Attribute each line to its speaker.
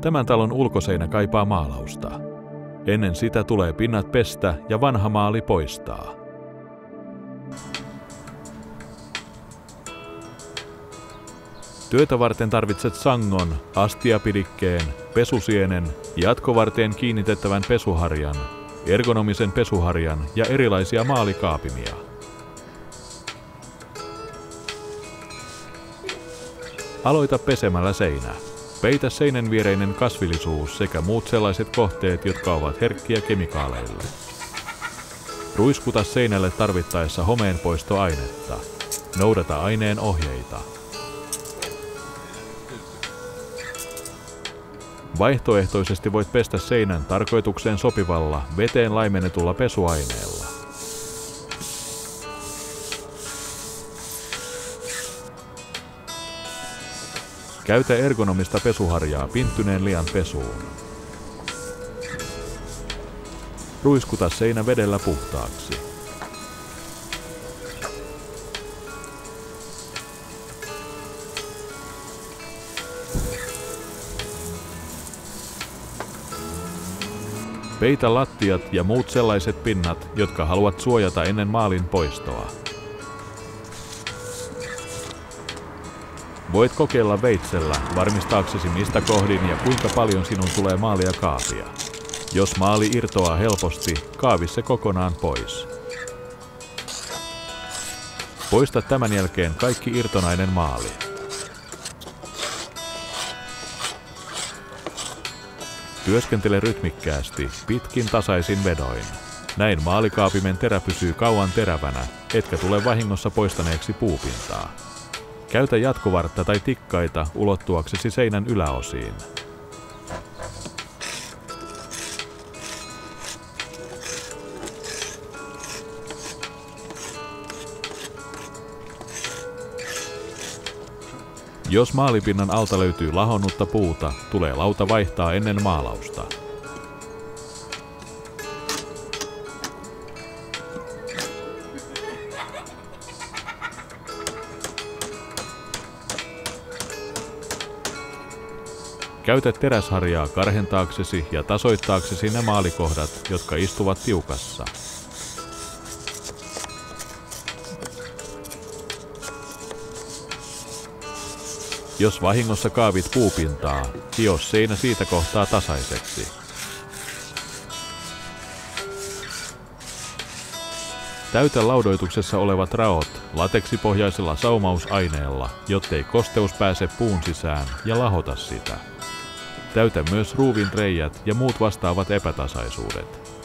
Speaker 1: Tämän talon ulkoseinä kaipaa maalausta. Ennen sitä tulee pinnat pestä ja vanha maali poistaa. Työtä varten tarvitset sangon, astiapirikkeen, pesusienen, jatkovarteen kiinnitettävän pesuharjan, ergonomisen pesuharjan ja erilaisia maalikaapimia. Aloita pesemällä seinä. Peitä seinän viereinen kasvillisuus sekä muut sellaiset kohteet, jotka ovat herkkiä kemikaaleille. Ruiskuta seinälle tarvittaessa homeenpoistoainetta. Noudata aineen ohjeita. Vaihtoehtoisesti voit pestä seinän tarkoitukseen sopivalla veteen laimennetulla pesuaineella. Käytä ergonomista pesuharjaa pinttyneen lian pesuun. Ruiskuta seinä vedellä puhtaaksi. Peitä lattiat ja muut sellaiset pinnat, jotka haluat suojata ennen maalin poistoa. Voit kokeilla veitsellä varmistaaksesi mistä kohdin ja kuinka paljon sinun tulee maalia kaapia. Jos maali irtoaa helposti, kaavi se kokonaan pois. Poista tämän jälkeen kaikki irtonainen maali. Työskentele rytmikkäästi, pitkin tasaisin vedoin. Näin maalikaapimen terä pysyy kauan terävänä, etkä tule vahingossa poistaneeksi puupintaa. Käytä jatkovartta tai tikkaita ulottuaksesi seinän yläosiin. Jos maalipinnan alta löytyy lahonnutta puuta, tulee lauta vaihtaa ennen maalausta. Käytä teräsharjaa karhentaaksesi ja tasoittaaksesi ne maalikohdat, jotka istuvat tiukassa. Jos vahingossa kaavit puupintaa, hio seinä siitä kohtaa tasaiseksi. Täytä laudoituksessa olevat raot lateksipohjaisella saumausaineella, jottei kosteus pääse puun sisään ja lahota sitä. Täytä myös ruuvin reijät ja muut vastaavat epätasaisuudet.